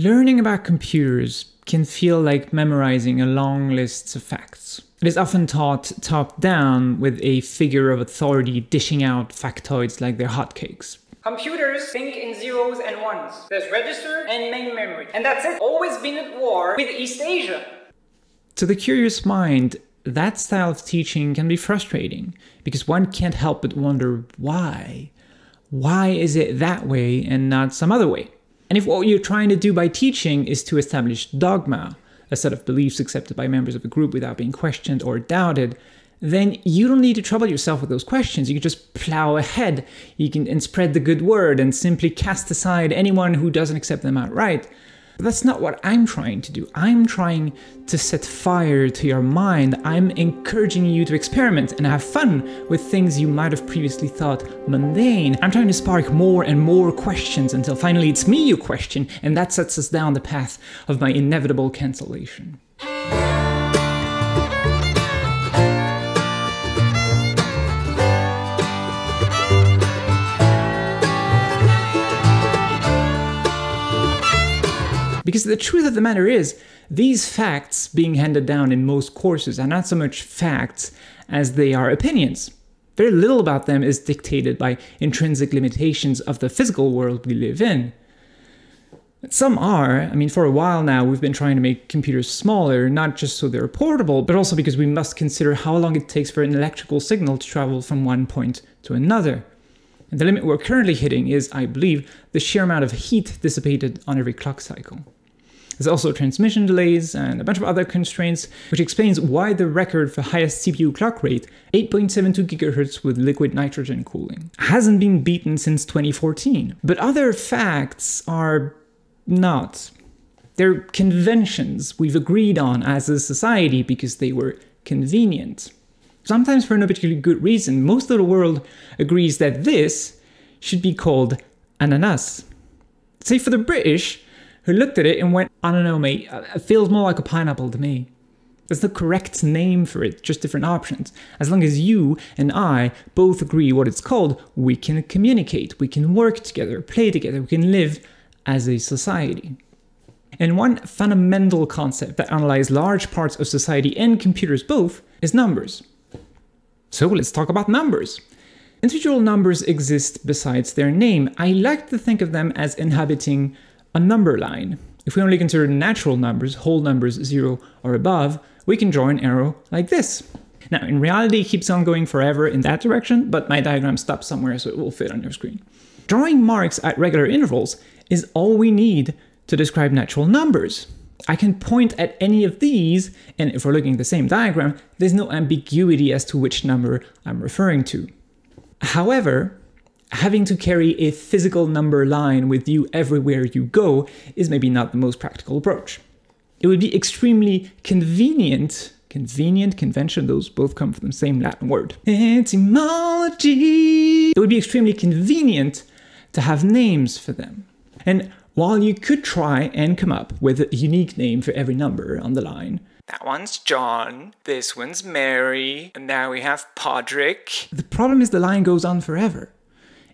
Learning about computers can feel like memorizing a long list of facts. It is often taught top down with a figure of authority dishing out factoids like they're hotcakes. Computers think in zeros and ones. There's register and main memory. And that's it. Always been at war with East Asia. To the curious mind, that style of teaching can be frustrating because one can't help but wonder why. Why is it that way and not some other way? And if what you're trying to do by teaching is to establish dogma, a set of beliefs accepted by members of a group without being questioned or doubted, then you don't need to trouble yourself with those questions. You can just plow ahead. You can and spread the good word and simply cast aside anyone who doesn't accept them outright. But that's not what I'm trying to do. I'm trying to set fire to your mind. I'm encouraging you to experiment and have fun with things you might have previously thought mundane. I'm trying to spark more and more questions until finally it's me you question, and that sets us down the path of my inevitable cancellation. Because the truth of the matter is, these facts being handed down in most courses are not so much facts as they are opinions. Very little about them is dictated by intrinsic limitations of the physical world we live in. Some are. I mean, for a while now, we've been trying to make computers smaller, not just so they're portable, but also because we must consider how long it takes for an electrical signal to travel from one point to another. And the limit we're currently hitting is, I believe, the sheer amount of heat dissipated on every clock cycle. There's also transmission delays and a bunch of other constraints, which explains why the record for highest CPU clock rate, 8.72 GHz with liquid nitrogen cooling, hasn't been beaten since 2014. But other facts are not. They're conventions we've agreed on as a society because they were convenient. Sometimes for no particularly good reason, most of the world agrees that this should be called ananas. Say for the British, who looked at it and went, I don't know, mate, uh, it feels more like a pineapple to me. There's the correct name for it, just different options. As long as you and I both agree what it's called, we can communicate, we can work together, play together, we can live as a society. And one fundamental concept that underlies large parts of society and computers both is numbers. So let's talk about numbers. Individual numbers exist besides their name. I like to think of them as inhabiting a number line. If we only consider natural numbers, whole numbers 0 or above, we can draw an arrow like this. Now, in reality, it keeps on going forever in that direction, but my diagram stops somewhere so it will fit on your screen. Drawing marks at regular intervals is all we need to describe natural numbers. I can point at any of these, and if we're looking at the same diagram, there's no ambiguity as to which number I'm referring to. However, having to carry a physical number line with you everywhere you go is maybe not the most practical approach. It would be extremely convenient, convenient, convention, those both come from the same Latin word. Etymology! It would be extremely convenient to have names for them. And while you could try and come up with a unique name for every number on the line, that one's John, this one's Mary, and now we have Podrick. The problem is the line goes on forever.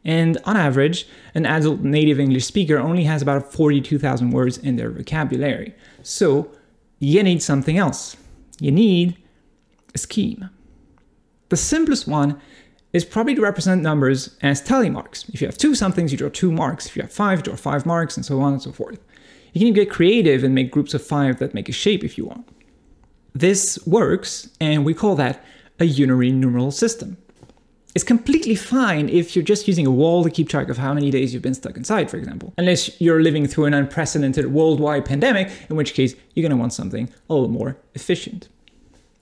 And on average, an adult native English speaker only has about 42,000 words in their vocabulary. So you need something else. You need a scheme. The simplest one is probably to represent numbers as tally marks. If you have two somethings, you draw two marks. If you have five, you draw five marks, and so on and so forth. You can get creative and make groups of five that make a shape if you want. This works, and we call that a unary numeral system. It's completely fine if you're just using a wall to keep track of how many days you've been stuck inside, for example. Unless you're living through an unprecedented worldwide pandemic, in which case you're going to want something a little more efficient.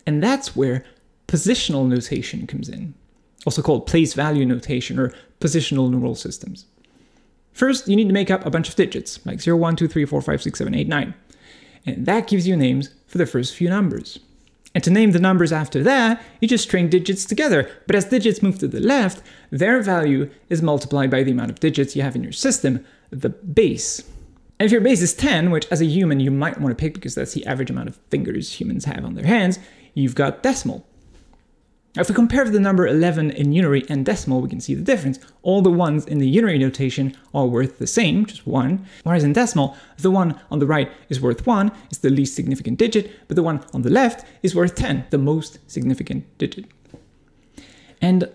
And that's where positional notation comes in, also called place value notation or positional numeral systems. First, you need to make up a bunch of digits, like 0, 1, 2, 3, 4, 5, 6, 7, 8, 9. And that gives you names for the first few numbers. And to name the numbers after that, you just string digits together. But as digits move to the left, their value is multiplied by the amount of digits you have in your system, the base. And if your base is 10, which as a human you might want to pick because that's the average amount of fingers humans have on their hands, you've got decimal. Now, if we compare the number 11 in unary and decimal, we can see the difference. All the ones in the unary notation are worth the same, just 1, whereas in decimal, the one on the right is worth 1, it's the least significant digit, but the one on the left is worth 10, the most significant digit. And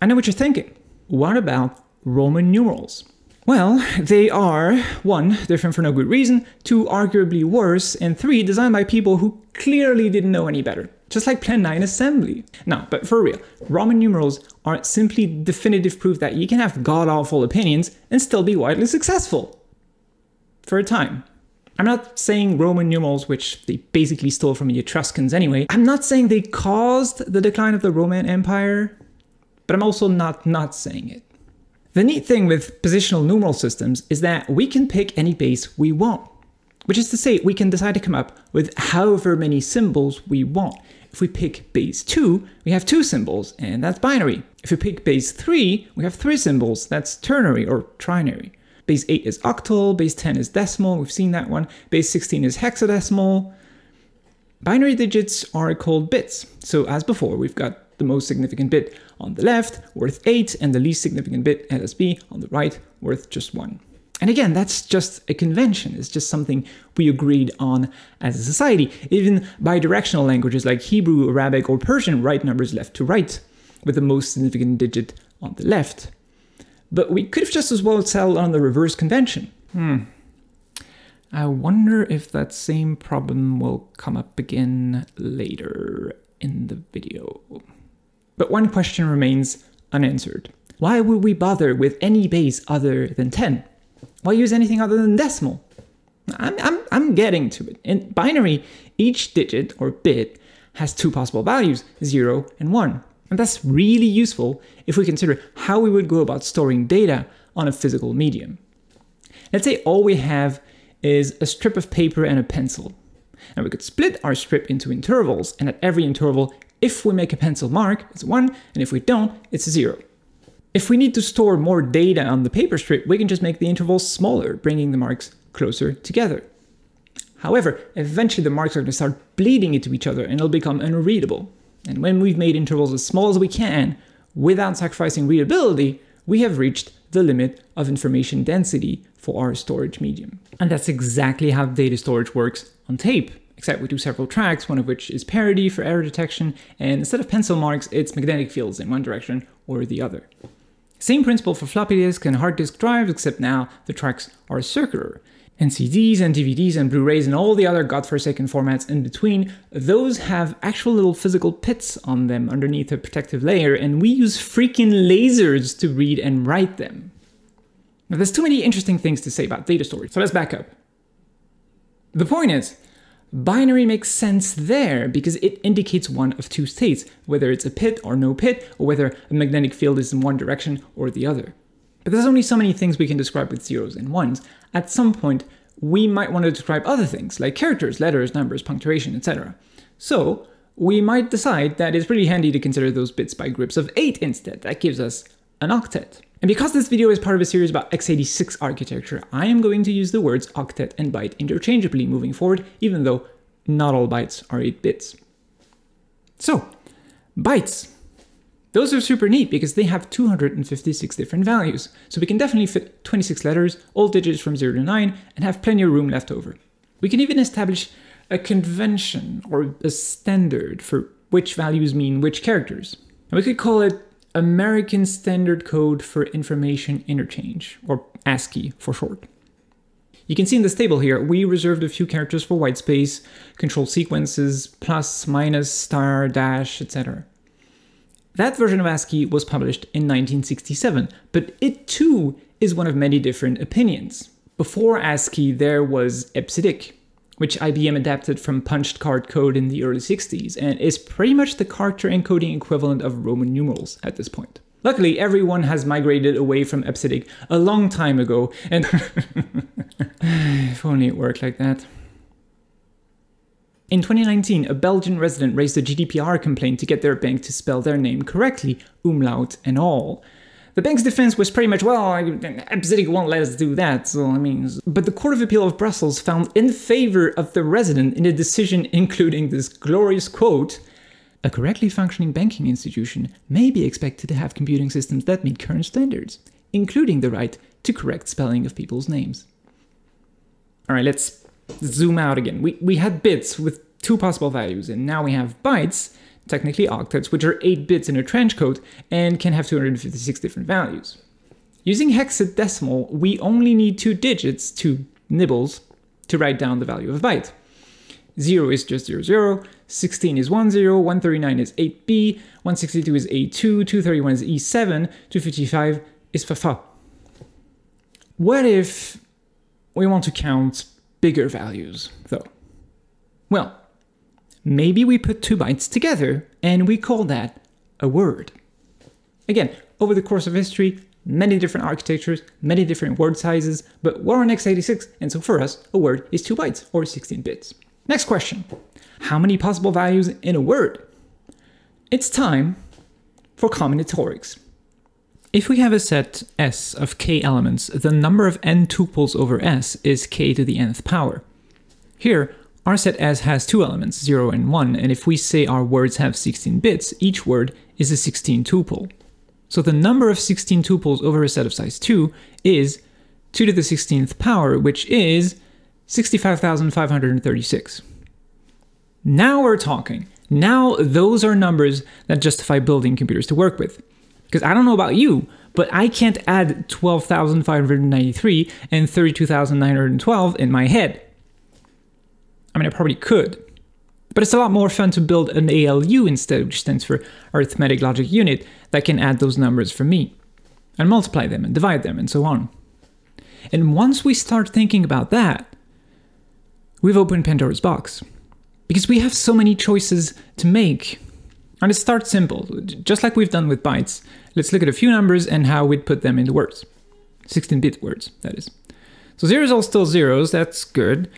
I know what you're thinking. What about Roman numerals? Well, they are, one, different for no good reason, two, arguably worse, and three, designed by people who clearly didn't know any better just like Plan 9 assembly. Now, but for real, Roman numerals are simply definitive proof that you can have god awful opinions and still be widely successful. For a time. I'm not saying Roman numerals, which they basically stole from the Etruscans anyway, I'm not saying they caused the decline of the Roman Empire, but I'm also not not saying it. The neat thing with positional numeral systems is that we can pick any base we want. Which is to say, we can decide to come up with however many symbols we want. If we pick base 2, we have two symbols, and that's binary. If we pick base 3, we have three symbols, that's ternary or trinary. Base 8 is octal, base 10 is decimal, we've seen that one. Base 16 is hexadecimal. Binary digits are called bits. So as before, we've got the most significant bit on the left, worth 8, and the least significant bit, LSB, on the right, worth just 1. And again, that's just a convention. It's just something we agreed on as a society. Even bidirectional languages like Hebrew, Arabic, or Persian write numbers left to right, with the most significant digit on the left. But we could have just as well settled on the reverse convention. Hmm. I wonder if that same problem will come up again later in the video. But one question remains unanswered. Why would we bother with any base other than 10? Why use anything other than decimal? I'm, I'm, I'm getting to it. In binary, each digit or bit has two possible values, 0 and 1. And that's really useful if we consider how we would go about storing data on a physical medium. Let's say all we have is a strip of paper and a pencil. And we could split our strip into intervals, and at every interval, if we make a pencil mark, it's 1, and if we don't, it's 0. If we need to store more data on the paper strip, we can just make the intervals smaller, bringing the marks closer together. However, eventually the marks are going to start bleeding into each other and it'll become unreadable. And when we've made intervals as small as we can, without sacrificing readability, we have reached the limit of information density for our storage medium. And that's exactly how data storage works on tape, except we do several tracks, one of which is parity for error detection, and instead of pencil marks, it's magnetic fields in one direction or the other. Same principle for floppy disk and hard disk drives, except now the tracks are circular. And CDs and DVDs and Blu-rays and all the other godforsaken formats in between, those have actual little physical pits on them underneath a protective layer, and we use freaking lasers to read and write them. Now there's too many interesting things to say about data storage, so let's back up. The point is, Binary makes sense there because it indicates one of two states, whether it's a pit or no pit, or whether a magnetic field is in one direction or the other. But there's only so many things we can describe with zeros and ones. At some point, we might want to describe other things, like characters, letters, numbers, punctuation, etc. So, we might decide that it's pretty handy to consider those bits by groups of 8 instead. That gives us an octet. And because this video is part of a series about x86 architecture, I am going to use the words octet and byte interchangeably moving forward, even though not all bytes are 8 bits. So, bytes. Those are super neat because they have 256 different values, so we can definitely fit 26 letters, all digits from 0 to 9, and have plenty of room left over. We can even establish a convention or a standard for which values mean which characters. And we could call it American Standard Code for Information Interchange, or ASCII for short. You can see in this table here, we reserved a few characters for white space, control sequences, plus, minus, star, dash, etc. That version of ASCII was published in 1967, but it too is one of many different opinions. Before ASCII, there was EBCDIC, which IBM adapted from punched card code in the early 60s, and is pretty much the character encoding equivalent of Roman numerals at this point. Luckily, everyone has migrated away from EBCDIC a long time ago, and if only it worked like that. In 2019, a Belgian resident raised a GDPR complaint to get their bank to spell their name correctly, umlaut and all. The bank's defense was pretty much, well, EBCDIC won't let us do that, so I mean... But the Court of Appeal of Brussels found in favor of the resident in a decision including this glorious quote, a correctly functioning banking institution may be expected to have computing systems that meet current standards, including the right to correct spelling of people's names. All right, let's zoom out again. We, we had bits with two possible values, and now we have bytes, technically octets, which are 8 bits in a trench code and can have 256 different values. Using hexadecimal, we only need two digits, two nibbles, to write down the value of a byte. 0 is just 0, 0, 16 is 1, 0, 139 is 8b, 162 is a2, 231 is e7, 255 is fa. What if we want to count bigger values, though? Well, maybe we put two bytes together and we call that a word. Again, over the course of history, many different architectures, many different word sizes, but we're on x86, and so for us, a word is 2 bytes, or 16 bits. Next question. How many possible values in a word? It's time for combinatorics. If we have a set S of k elements, the number of n tuples over S is k to the nth power. Here, our set S has two elements, 0 and 1, and if we say our words have 16 bits, each word is a 16 tuple. So the number of 16 tuples over a set of size 2 is 2 to the 16th power, which is 65,536. Now we're talking. Now those are numbers that justify building computers to work with. Because I don't know about you, but I can't add 12,593 and 32,912 in my head. I mean, I probably could. But it's a lot more fun to build an ALU instead, which stands for Arithmetic Logic Unit, that can add those numbers for me, and multiply them and divide them and so on. And once we start thinking about that, we've opened Pandora's box. Because we have so many choices to make. And it starts simple, just like we've done with bytes. Let's look at a few numbers and how we'd put them into words. 16-bit words, that is. So zeros are still zeros, that's good.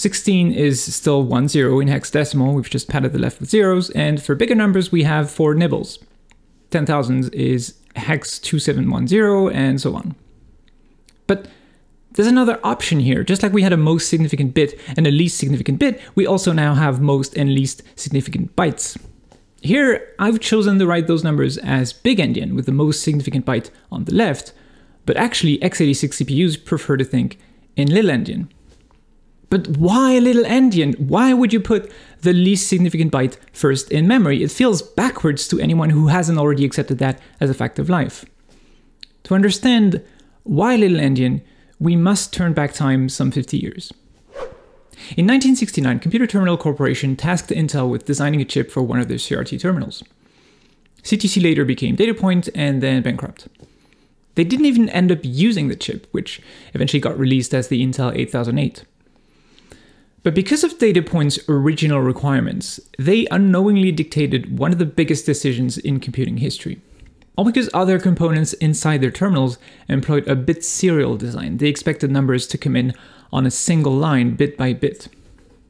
16 is still 1 0 in hexadecimal, we've just padded the left with zeros, and for bigger numbers we have 4 nibbles. 10,000 is hex 2710 and so on. But there's another option here. Just like we had a most significant bit and a least significant bit, we also now have most and least significant bytes. Here, I've chosen to write those numbers as big endian with the most significant byte on the left, but actually x86 CPUs prefer to think in little endian. But why little endian? Why would you put the least significant byte first in memory? It feels backwards to anyone who hasn't already accepted that as a fact of life. To understand why little endian, we must turn back time some 50 years. In 1969, Computer Terminal Corporation tasked Intel with designing a chip for one of their CRT terminals. CTC later became Datapoint and then bankrupt. They didn't even end up using the chip, which eventually got released as the Intel 8008. But because of Datapoint's original requirements, they unknowingly dictated one of the biggest decisions in computing history. All because other components inside their terminals employed a bit serial design. They expected numbers to come in on a single line, bit by bit.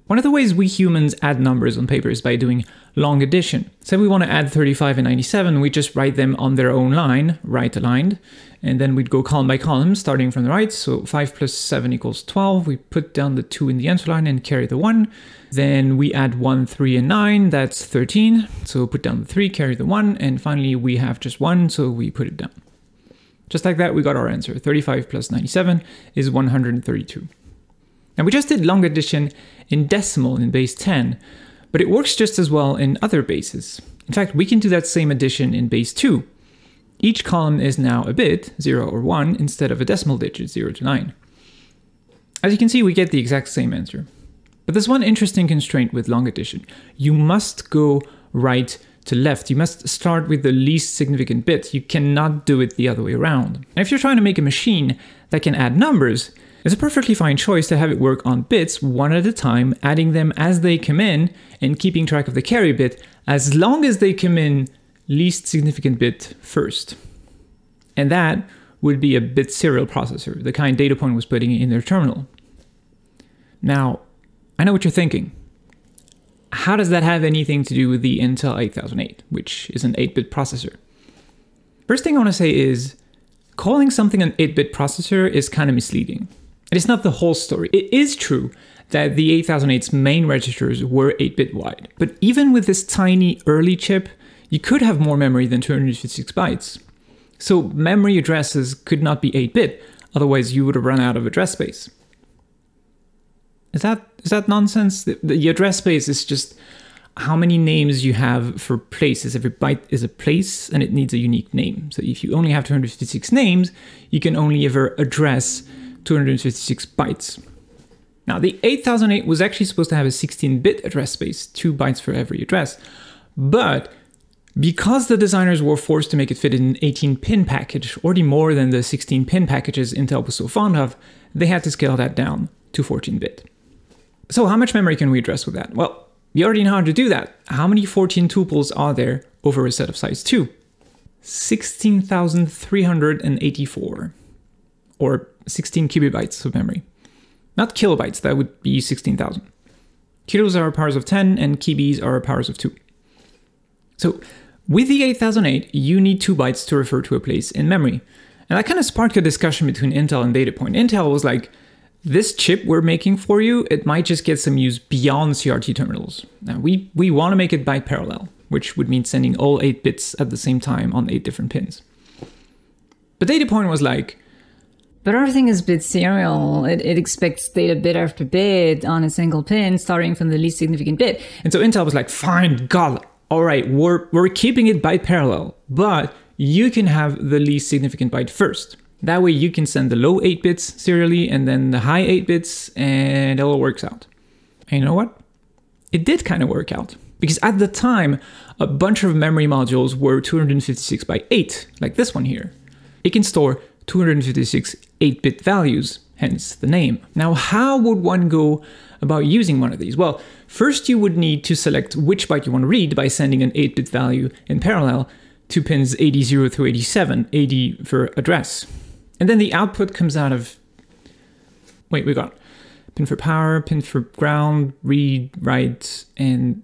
One of the ways we humans add numbers on paper is by doing long addition. Say we want to add 35 and 97, we just write them on their own line, right aligned, and then we'd go column by column, starting from the right. So 5 plus 7 equals 12. We put down the 2 in the answer line and carry the 1. Then we add 1, 3, and 9. That's 13. So put down the 3, carry the 1. And finally, we have just 1, so we put it down. Just like that, we got our answer. 35 plus 97 is 132. Now we just did long addition in decimal in base 10, but it works just as well in other bases. In fact, we can do that same addition in base 2. Each column is now a bit, 0 or 1, instead of a decimal digit, 0 to 9. As you can see, we get the exact same answer. But there's one interesting constraint with long addition. You must go right to left. You must start with the least significant bit. You cannot do it the other way around. And if you're trying to make a machine that can add numbers, it's a perfectly fine choice to have it work on bits one at a time, adding them as they come in and keeping track of the carry bit as long as they come in least significant bit first. And that would be a bit serial processor, the kind Datapoint was putting in their terminal. Now, I know what you're thinking. How does that have anything to do with the Intel 8008, which is an 8-bit processor? First thing I want to say is calling something an 8-bit processor is kind of misleading. And it's not the whole story. It is true that the 8008's main registers were 8 bit wide. But even with this tiny early chip, you could have more memory than 256 bytes. So memory addresses could not be 8 bit, otherwise, you would have run out of address space. Is that is that nonsense? The, the address space is just how many names you have for places. Every byte is a place and it needs a unique name. So if you only have 256 names, you can only ever address 256 bytes. Now, the 8008 was actually supposed to have a 16 bit address space, two bytes for every address. But because the designers were forced to make it fit in an 18 pin package, already more than the 16 pin packages Intel was so fond of, they had to scale that down to 14 bit. So, how much memory can we address with that? Well, you already know how to do that. How many 14 tuples are there over a set of size 2? 16,384, or 16 kilobytes of memory. Not kilobytes, that would be 16,000. Kilos are powers of 10, and kbs are powers of 2. So, with the 8008, you need 2 bytes to refer to a place in memory. And that kind of sparked a discussion between Intel and Datapoint. Intel was like, this chip we're making for you, it might just get some use beyond CRT terminals. Now, we, we want to make it byte parallel, which would mean sending all 8 bits at the same time on 8 different pins. But Datapoint was like, but everything is bit serial. It, it expects data bit after bit on a single pin, starting from the least significant bit. And so Intel was like, fine, God, all right, we're, we're keeping it byte parallel, but you can have the least significant byte first. That way you can send the low 8 bits serially and then the high 8 bits, and it all works out. And you know what? It did kind of work out. Because at the time, a bunch of memory modules were 256 by 8, like this one here. It can store 256 8 bit values, hence the name. Now, how would one go about using one of these? Well, first you would need to select which byte you want to read by sending an 8 bit value in parallel to pins 80 through 87, 80 for address. And then the output comes out of. Wait, we got pin for power, pin for ground, read, write, and.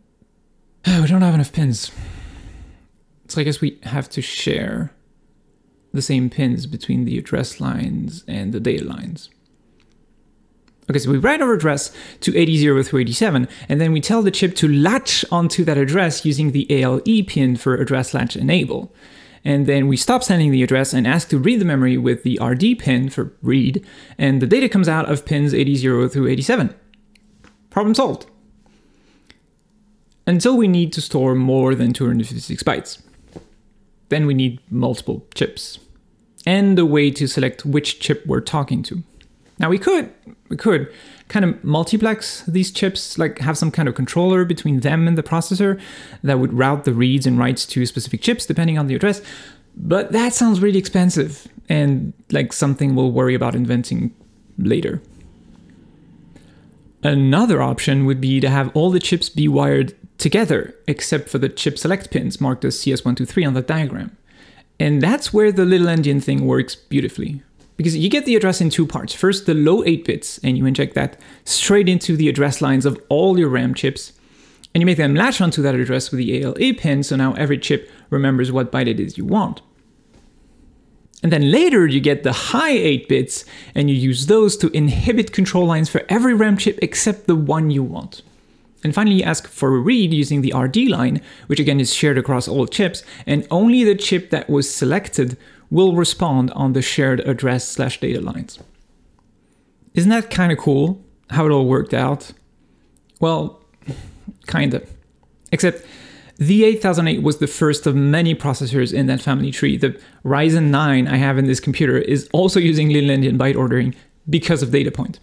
Oh, we don't have enough pins. So I guess we have to share the same pins between the address lines and the data lines. Okay, so we write our address to 80 through 87, and then we tell the chip to latch onto that address using the ALE pin for address latch enable. And then we stop sending the address and ask to read the memory with the RD pin for read, and the data comes out of pins 80 through 87. Problem solved. Until we need to store more than 256 bytes. Then we need multiple chips and a way to select which chip we're talking to. Now we could we could kind of multiplex these chips, like have some kind of controller between them and the processor that would route the reads and writes to specific chips depending on the address. But that sounds really expensive and like something we'll worry about inventing later. Another option would be to have all the chips be wired together, except for the chip select pins marked as CS123 on the diagram. And that's where the little endian thing works beautifully. Because you get the address in two parts. First, the low 8 bits, and you inject that straight into the address lines of all your RAM chips. And you make them latch onto that address with the ALE pin, so now every chip remembers what byte it is you want. And then later you get the high 8 bits, and you use those to inhibit control lines for every RAM chip except the one you want. And finally, you ask for a read using the RD line, which again is shared across all chips, and only the chip that was selected will respond on the shared address slash data lines. Isn't that kind of cool how it all worked out? Well, kinda. Except the 8008 was the first of many processors in that family tree. The Ryzen 9 I have in this computer is also using little endian byte ordering because of Datapoint.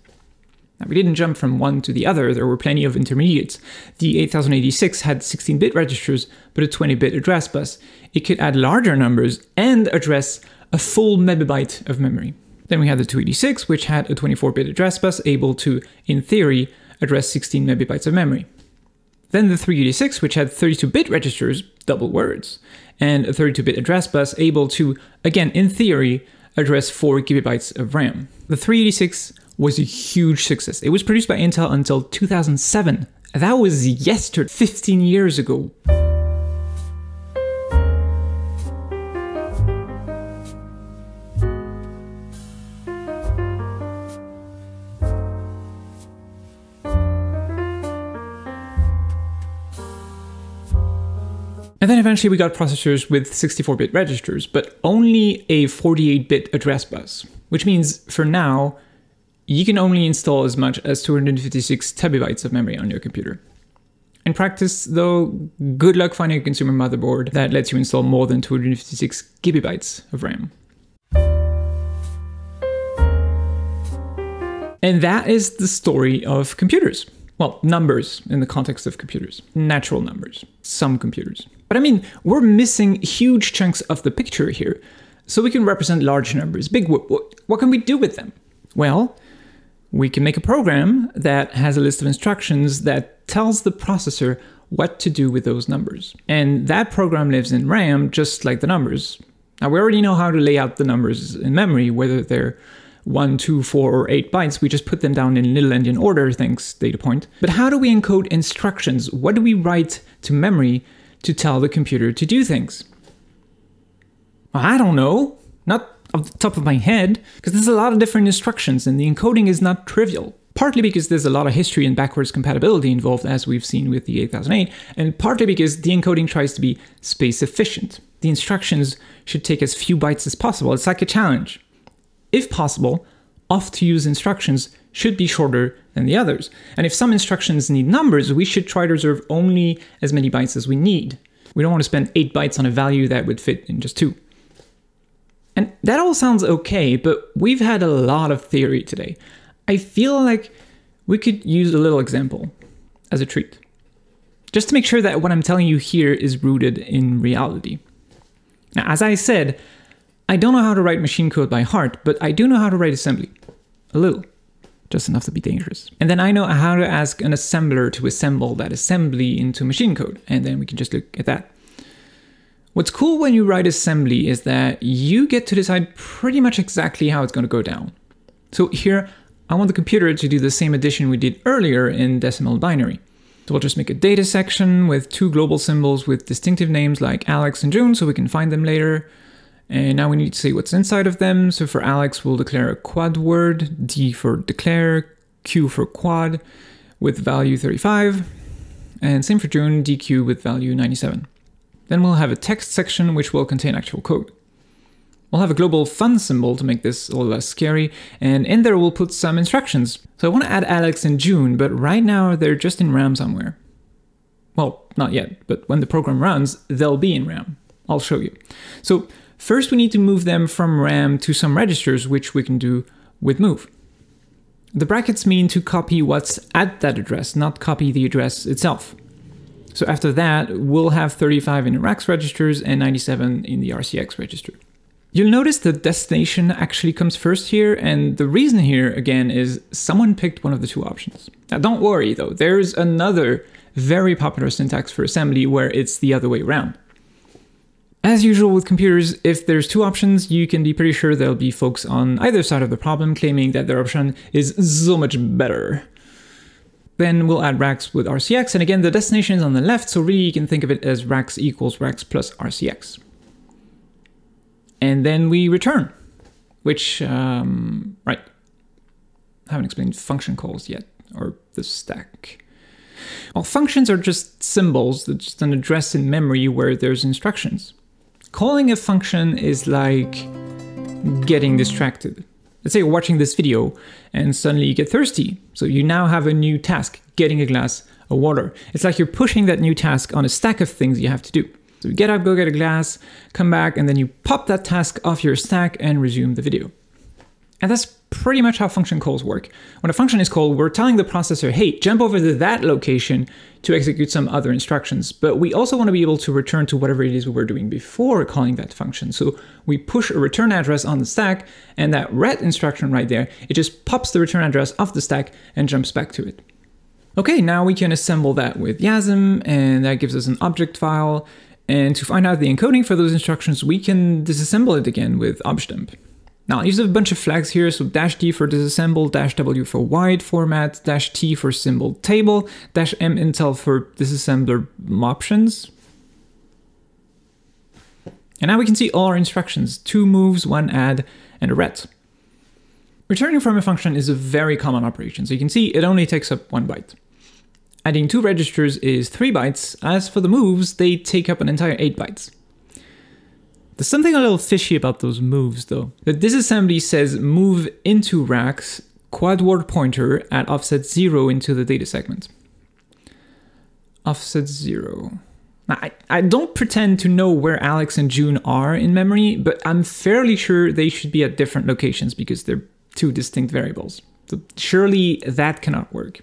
Now, we didn't jump from one to the other, there were plenty of intermediates. The 8086 had 16 bit registers, but a 20 bit address bus. It could add larger numbers and address a full megabyte of memory. Then we had the 286, which had a 24 bit address bus able to, in theory, address 16 megabytes of memory. Then the 386, which had 32 bit registers, double words, and a 32 bit address bus able to, again, in theory, address 4 gigabytes of RAM. The 386 was a huge success. It was produced by Intel until 2007. That was yesterday, 15 years ago. And then eventually we got processors with 64-bit registers, but only a 48-bit address bus, which means for now you can only install as much as 256 terabytes of memory on your computer. In practice, though, good luck finding a consumer motherboard that lets you install more than 256 gigabytes of RAM. And that is the story of computers. Well, numbers in the context of computers, natural numbers, some computers. But I mean, we're missing huge chunks of the picture here. So we can represent large numbers, big, what, what can we do with them? Well, we can make a program that has a list of instructions that tells the processor what to do with those numbers. And that program lives in RAM just like the numbers. Now, we already know how to lay out the numbers in memory, whether they're 1, 2, 4, or 8 bytes. We just put them down in little endian order, thanks Datapoint. But how do we encode instructions? What do we write to memory to tell the computer to do things? I don't know. Not off the top of my head, because there's a lot of different instructions and the encoding is not trivial. Partly because there's a lot of history and backwards compatibility involved, as we've seen with the 8008, and partly because the encoding tries to be space efficient. The instructions should take as few bytes as possible. It's like a challenge. If possible, off to use instructions should be shorter than the others. And if some instructions need numbers, we should try to reserve only as many bytes as we need. We don't want to spend 8 bytes on a value that would fit in just 2. And that all sounds okay, but we've had a lot of theory today. I feel like we could use a little example as a treat. Just to make sure that what I'm telling you here is rooted in reality. Now, as I said, I don't know how to write machine code by heart, but I do know how to write assembly. A little. Just enough to be dangerous. And then I know how to ask an assembler to assemble that assembly into machine code, and then we can just look at that. What's cool when you write assembly is that you get to decide pretty much exactly how it's going to go down. So here, I want the computer to do the same addition we did earlier in decimal binary. So we'll just make a data section with two global symbols with distinctive names like Alex and June so we can find them later. And now we need to say what's inside of them. So for Alex, we'll declare a quad word, D for declare, Q for quad with value 35. And same for June, DQ with value 97. Then we'll have a text section which will contain actual code. We'll have a global fun symbol to make this a little less scary, and in there we'll put some instructions. So I want to add Alex and June, but right now they're just in RAM somewhere. Well, not yet, but when the program runs, they'll be in RAM. I'll show you. So first we need to move them from RAM to some registers, which we can do with move. The brackets mean to copy what's at that address, not copy the address itself. So after that, we'll have 35 in the RAX registers and 97 in the RCX register. You'll notice the destination actually comes first here, and the reason here, again, is someone picked one of the two options. Now don't worry though, there's another very popular syntax for assembly where it's the other way around. As usual with computers, if there's two options, you can be pretty sure there'll be folks on either side of the problem claiming that their option is so much better. Then we'll add rax with RCX, and again, the destination is on the left, so really you can think of it as rax equals rax plus RCX. And then we return, which, um, right, I haven't explained function calls yet, or the stack. Well, functions are just symbols, that's just an address in memory where there's instructions. Calling a function is like getting distracted. Let's say you're watching this video and suddenly you get thirsty. So you now have a new task, getting a glass of water. It's like you're pushing that new task on a stack of things you have to do. So you get up, go get a glass, come back, and then you pop that task off your stack and resume the video. And that's pretty much how function calls work. When a function is called, we're telling the processor, hey, jump over to that location to execute some other instructions. But we also want to be able to return to whatever it is we were doing before calling that function. So we push a return address on the stack, and that ret instruction right there, it just pops the return address off the stack and jumps back to it. Okay, now we can assemble that with YASM, and that gives us an object file. And to find out the encoding for those instructions, we can disassemble it again with objdump. Now I use a bunch of flags here, so dash D for disassemble, dash W for wide format, dash T for symbol table, dash M intel for disassembler options. And now we can see all our instructions, two moves, one add, and a ret. Returning from a function is a very common operation, so you can see it only takes up one byte. Adding two registers is 3 bytes. As for the moves, they take up an entire 8 bytes. There's something a little fishy about those moves though. The disassembly says move into rax quad word pointer at offset 0 into the data segment. Offset 0. Now, I, I don't pretend to know where Alex and June are in memory, but I'm fairly sure they should be at different locations because they're two distinct variables. So surely that cannot work.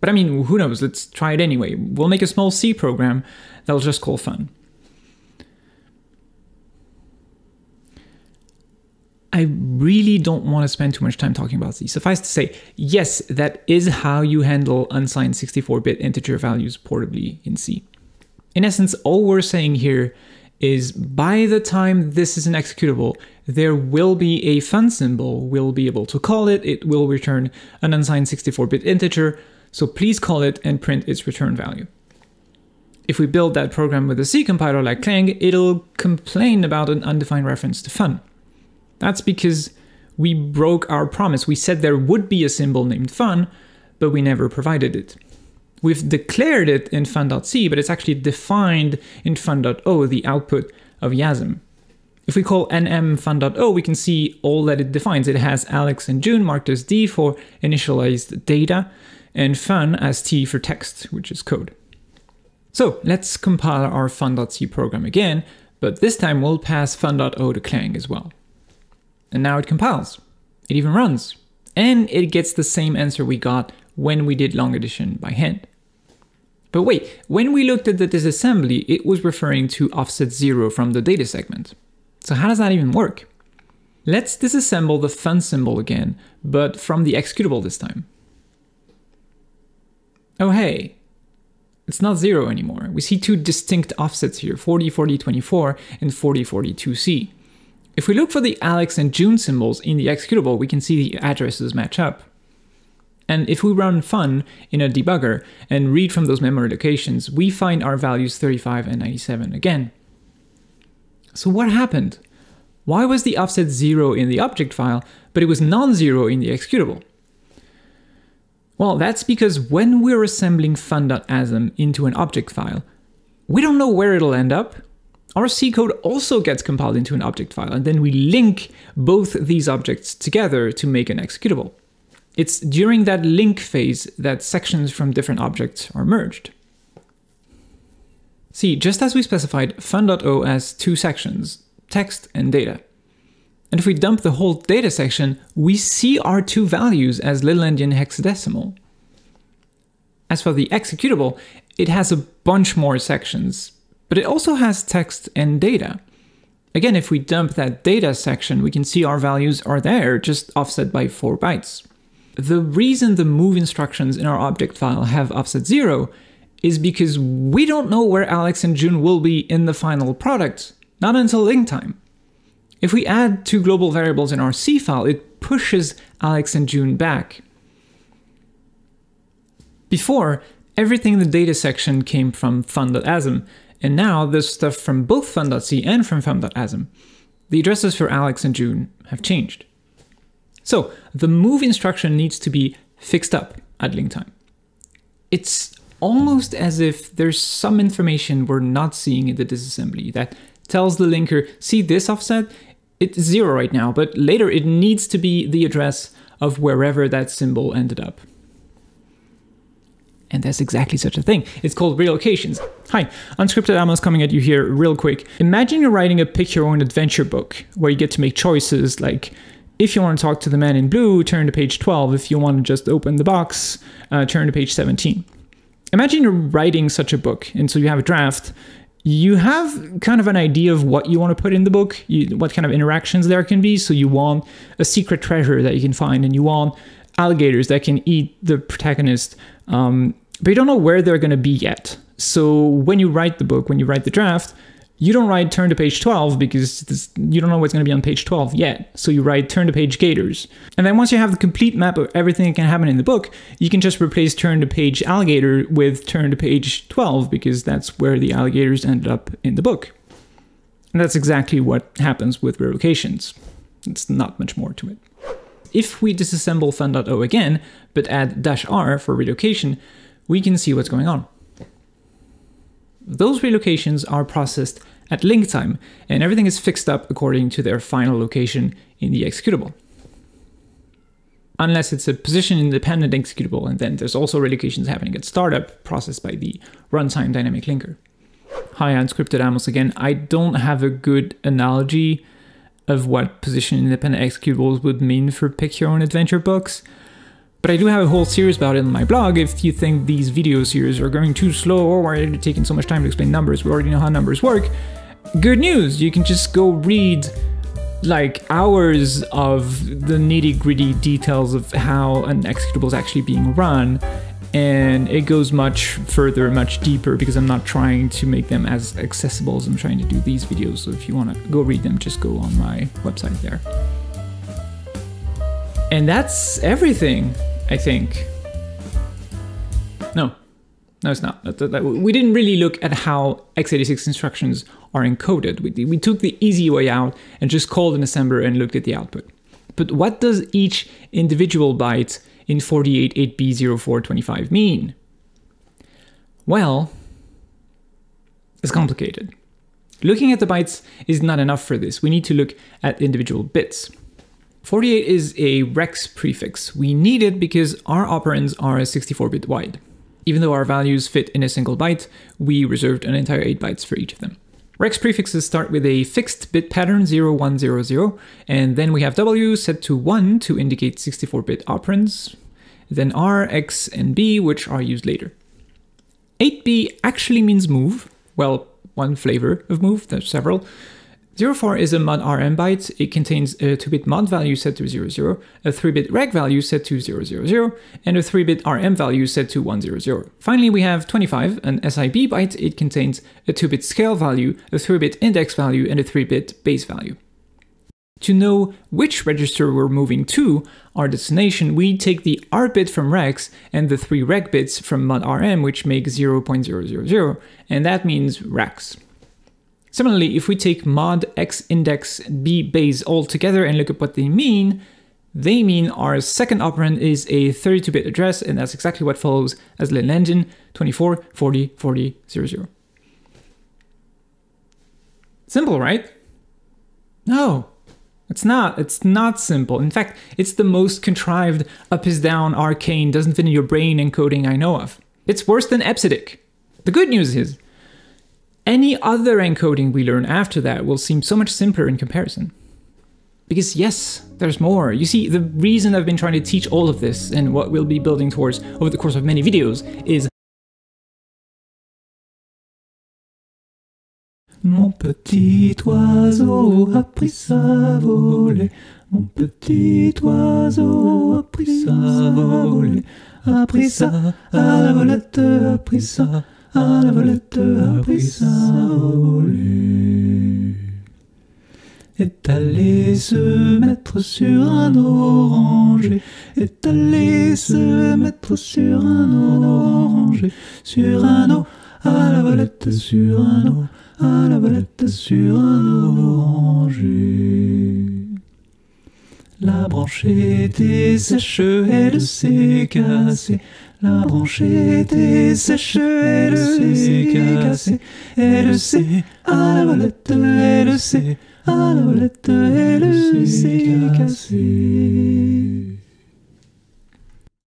But I mean, who knows? Let's try it anyway. We'll make a small C program that'll just call fun. I really don't want to spend too much time talking about these. Suffice to say, yes, that is how you handle unsigned 64 bit integer values portably in C. In essence, all we're saying here is by the time this is an executable, there will be a fun symbol. We'll be able to call it. It will return an unsigned 64 bit integer. So please call it and print its return value. If we build that program with a C compiler like Clang, it'll complain about an undefined reference to fun. That's because we broke our promise. We said there would be a symbol named fun, but we never provided it. We've declared it in fun.c, but it's actually defined in fun.o, the output of YASM. If we call nm fun.o, we can see all that it defines. It has Alex and June marked as D for initialized data, and fun as T for text, which is code. So let's compile our fun.c program again, but this time we'll pass fun.o to Clang as well. And now it compiles. It even runs. And it gets the same answer we got when we did long addition by hand. But wait, when we looked at the disassembly, it was referring to offset zero from the data segment. So how does that even work? Let's disassemble the fun symbol again, but from the executable this time. Oh hey, it's not zero anymore. We see two distinct offsets here, 40, 40, 24 and 40, 42C. If we look for the Alex and June symbols in the executable, we can see the addresses match up. And if we run fun in a debugger and read from those memory locations, we find our values 35 and 97 again. So what happened? Why was the offset 0 in the object file, but it was non-zero in the executable? Well, that's because when we're assembling fun.asm into an object file, we don't know where it'll end up, our C code also gets compiled into an object file, and then we link both these objects together to make an executable. It's during that link phase that sections from different objects are merged. See, just as we specified fun.o as two sections, text and data. And if we dump the whole data section, we see our two values as little endian hexadecimal. As for the executable, it has a bunch more sections, but it also has text and data. Again, if we dump that data section, we can see our values are there, just offset by 4 bytes. The reason the move instructions in our object file have offset 0 is because we don't know where Alex and June will be in the final product, not until link time. If we add two global variables in our C file, it pushes Alex and June back. Before, everything in the data section came from fun.asm, and now there's stuff from both fun.c and from fun.asm. The addresses for Alex and June have changed. So the move instruction needs to be fixed up at link time. It's almost as if there's some information we're not seeing in the disassembly that tells the linker, see this offset? It's zero right now, but later it needs to be the address of wherever that symbol ended up. And there's exactly such a thing. It's called relocations. Hi, Unscripted Amos coming at you here real quick. Imagine you're writing a pick your own adventure book where you get to make choices like if you want to talk to the man in blue, turn to page 12. If you want to just open the box, uh, turn to page 17. Imagine you're writing such a book, and so you have a draft. You have kind of an idea of what you want to put in the book, you, what kind of interactions there can be. So you want a secret treasure that you can find, and you want alligators that can eat the protagonist, um, but you don't know where they're going to be yet. So when you write the book, when you write the draft, you don't write turn to page 12 because this, you don't know what's going to be on page 12 yet. So you write turn to page gators. And then once you have the complete map of everything that can happen in the book, you can just replace turn to page alligator with turn to page 12 because that's where the alligators ended up in the book. And that's exactly what happens with relocations. It's not much more to it. If we disassemble fun.o again, but add dash r for relocation, we can see what's going on. Those relocations are processed at link time, and everything is fixed up according to their final location in the executable. Unless it's a position independent executable, and then there's also relocations happening at startup processed by the runtime dynamic linker. Hi, unscripted Amos again. I don't have a good analogy of what position independent executables would mean for pick your own adventure books. But I do have a whole series about it on my blog. If you think these video series are going too slow or why are taking so much time to explain numbers, we already know how numbers work. Good news, you can just go read like hours of the nitty gritty details of how an executable is actually being run. And it goes much further, much deeper because I'm not trying to make them as accessible as I'm trying to do these videos. So if you want to go read them, just go on my website there. And that's everything, I think. No, no, it's not. We didn't really look at how x86 instructions are encoded. We, we took the easy way out and just called an assembler and looked at the output. But what does each individual byte in 48-8B0425 mean? Well, it's complicated. Looking at the bytes is not enough for this. We need to look at individual bits. 48 is a rex prefix. We need it because our operands are 64-bit wide. Even though our values fit in a single byte, we reserved an entire 8 bytes for each of them. Rex prefixes start with a fixed bit pattern 0100, and then we have W set to 1 to indicate 64-bit operands, then R, X, and B, which are used later. 8B actually means move, well, one flavor of move, there's several, 04 is a mod RM byte. It contains a 2-bit mod value set to 00, a 3-bit reg value set to 000, and a 3-bit RM value set to 100. Finally, we have 25, an SIB byte. It contains a 2-bit scale value, a 3-bit index value, and a 3-bit base value. To know which register we're moving to, our destination, we take the R bit from rex and the three reg bits from mod RM, which make 0.000, and that means rex. Similarly, if we take mod x index b base all together and look at what they mean, they mean our second operand is a 32-bit address, and that's exactly what follows as little-endian 24 40 40 00. Simple, right? No, it's not. It's not simple. In fact, it's the most contrived up is down arcane doesn't fit in your brain encoding I know of. It's worse than EBCDIC. The good news is any other encoding we learn after that will seem so much simpler in comparison. Because yes, there's more. You see, the reason I've been trying to teach all of this and what we'll be building towards over the course of many videos is Mon petit oiseau a pris sa volée. Mon petit oiseau a pris sa volée. A pris à la volette, a pris à la volette, a pris sa. Est allé se mettre sur un oranger, est allé se mettre sur un oranger, sur un eau, à la volette, sur un eau, à la volette, sur un oranger. La branche était sèche, elle s'est cassée. La branche était sèche, elle s'est cassée. Elle s'est à la volette, elle s'est à la volette, elle s'est cassée.